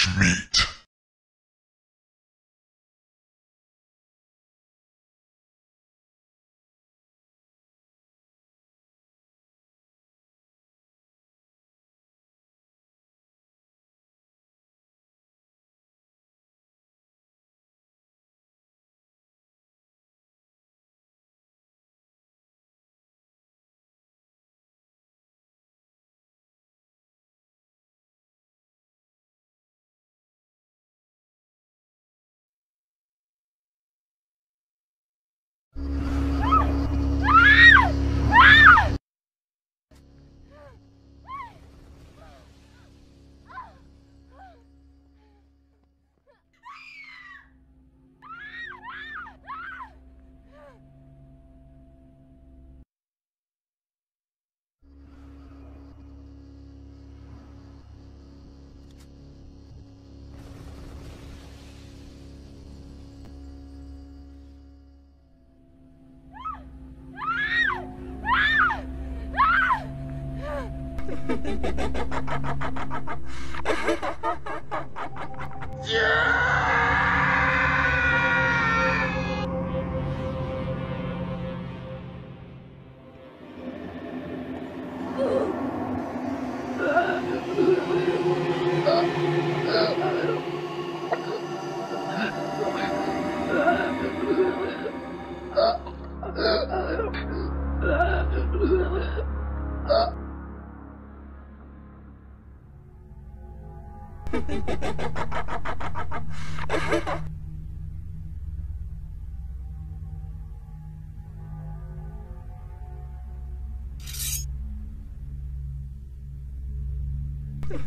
Fresh meat. Fresh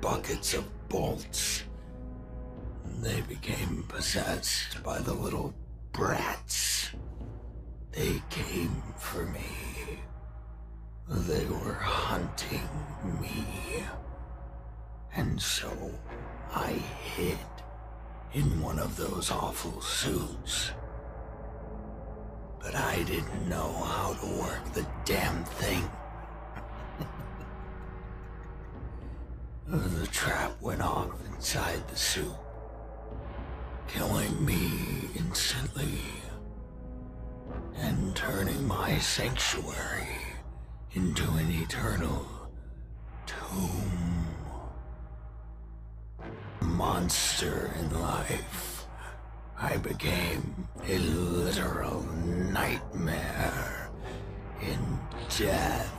buckets of bolts, they became possessed by the little brats. They came for me. They were hunting me. And so I hid in one of those awful suits. But I didn't know how to work the damn thing. The trap went off inside the suit, killing me instantly and turning my sanctuary into an eternal tomb. Monster in life. I became a literal nightmare in death.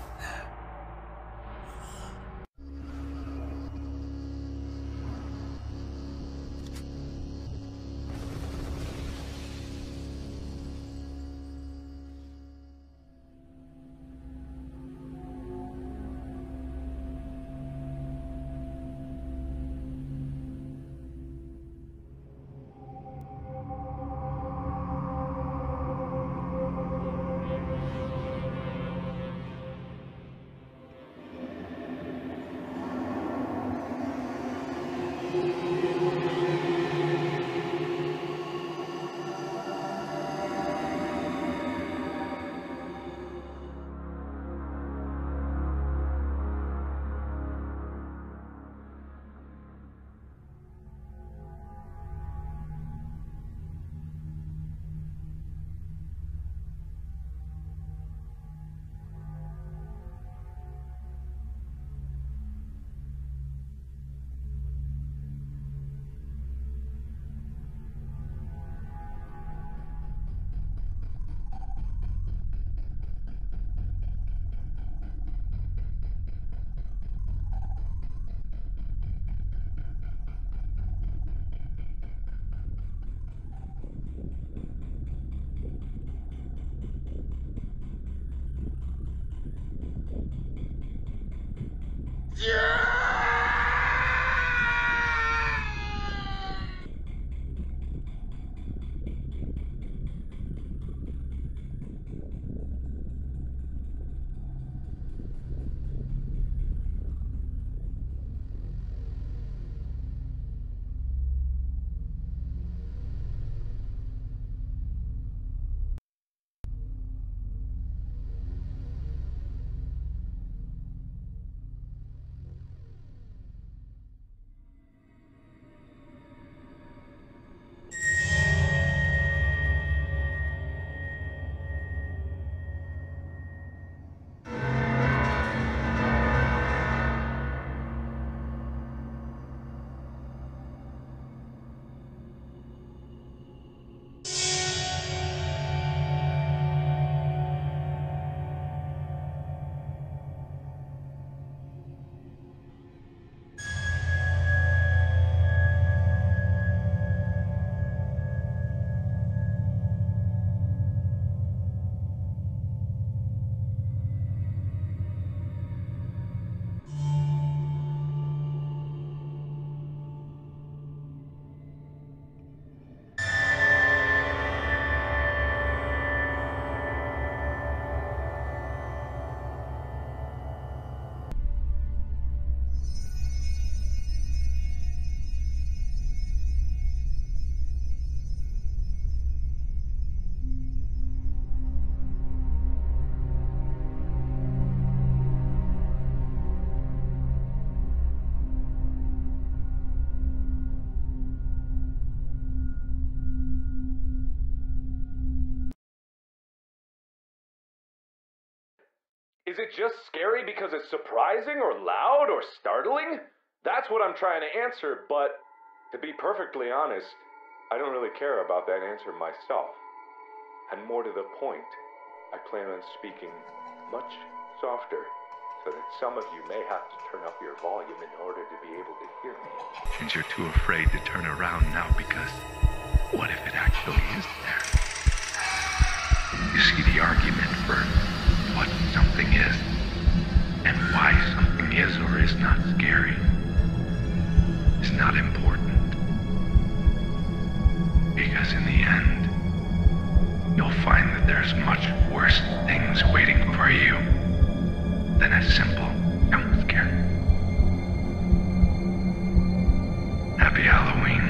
Is it just scary because it's surprising or loud or startling? That's what I'm trying to answer, but to be perfectly honest, I don't really care about that answer myself. And more to the point, I plan on speaking much softer so that some of you may have to turn up your volume in order to be able to hear me. Since you're too afraid to turn around now because what if it actually is there? You see the argument for what something is. And why something is or is not scary is not important. Because in the end, you'll find that there's much worse things waiting for you than a simple jump scare. Happy Halloween.